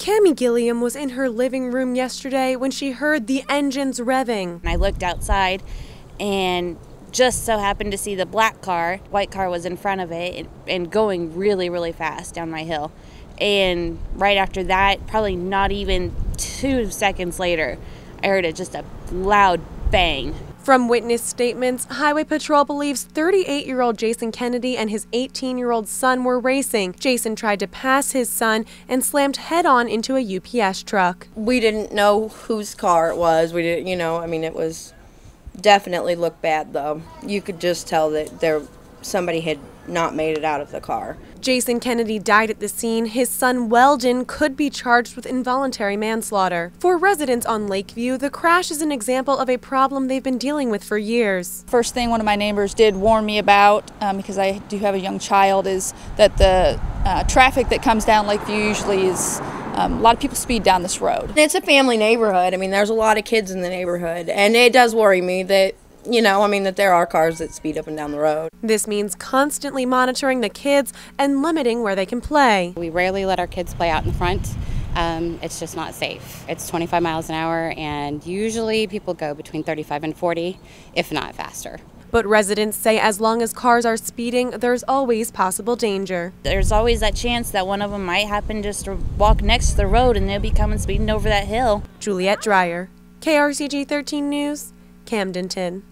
Cami Gilliam was in her living room yesterday when she heard the engines revving. I looked outside and just so happened to see the black car. White car was in front of it and going really, really fast down my hill. And right after that, probably not even two seconds later, I heard it just a loud bang. From witness statements, Highway Patrol believes 38 year old Jason Kennedy and his 18 year old son were racing. Jason tried to pass his son and slammed head on into a UPS truck. We didn't know whose car it was. We didn't, you know, I mean, it was definitely looked bad though. You could just tell that there somebody had not made it out of the car. Jason Kennedy died at the scene. His son Weldon could be charged with involuntary manslaughter. For residents on Lakeview, the crash is an example of a problem they've been dealing with for years. First thing one of my neighbors did warn me about, um, because I do have a young child, is that the uh, traffic that comes down Lakeview usually is um, a lot of people speed down this road. It's a family neighborhood. I mean, there's a lot of kids in the neighborhood, and it does worry me that you know, I mean, that there are cars that speed up and down the road. This means constantly monitoring the kids and limiting where they can play. We rarely let our kids play out in the front. Um, it's just not safe. It's 25 miles an hour, and usually people go between 35 and 40, if not faster. But residents say as long as cars are speeding, there's always possible danger. There's always that chance that one of them might happen just to walk next to the road and they'll be coming speeding over that hill. Juliet Dreyer, KRCG 13 News, Camdenton.